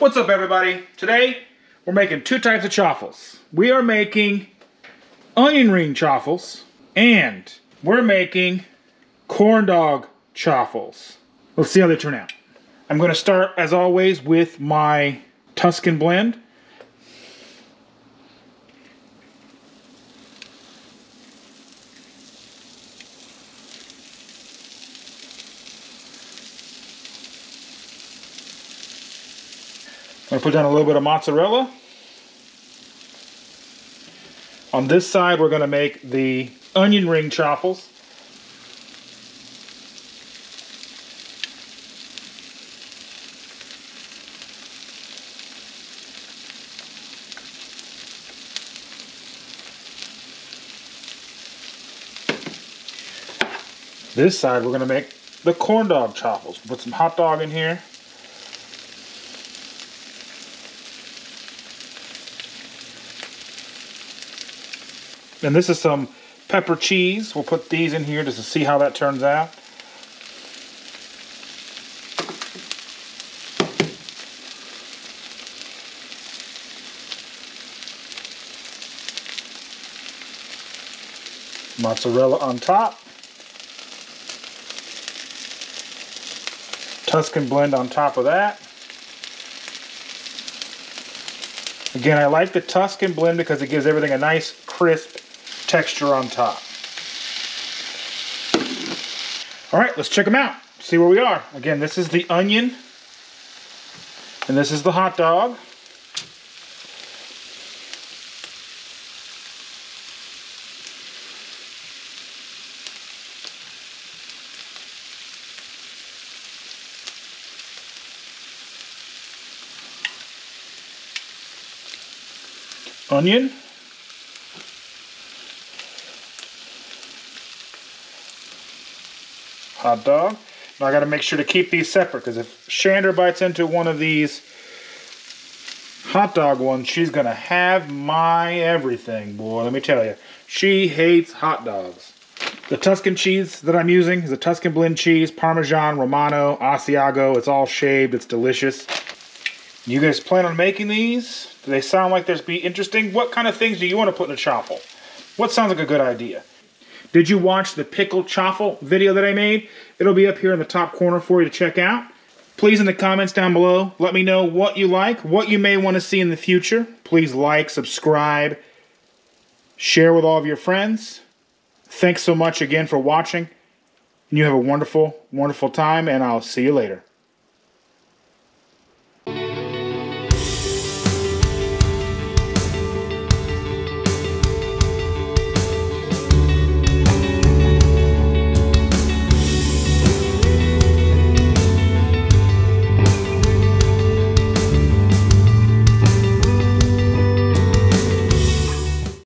What's up everybody? Today we're making two types of chaffles. We are making onion ring chaffles and we're making corn dog chaffles. Let's see how they turn out. I'm going to start as always with my Tuscan blend. To put down a little bit of mozzarella. On this side, we're going to make the onion ring chaffles. This side, we're going to make the corn dog chaffles. Put some hot dog in here. And this is some pepper cheese. We'll put these in here just to see how that turns out. Mozzarella on top. Tuscan blend on top of that. Again, I like the Tuscan blend because it gives everything a nice crisp texture on top. All right, let's check them out. See where we are. Again, this is the onion. And this is the hot dog. Onion. Hot dog. Now I got to make sure to keep these separate because if Shander bites into one of these hot dog ones, she's going to have my everything, boy. Let me tell you. She hates hot dogs. The Tuscan cheese that I'm using is a Tuscan blend cheese, Parmesan, Romano, Asiago. It's all shaved. It's delicious. You guys plan on making these? Do they sound like they'd be interesting? What kind of things do you want to put in a chaffle? What sounds like a good idea? Did you watch the pickled chaffle video that I made? It'll be up here in the top corner for you to check out. Please in the comments down below, let me know what you like, what you may want to see in the future. Please like, subscribe, share with all of your friends. Thanks so much again for watching. And you have a wonderful, wonderful time, and I'll see you later.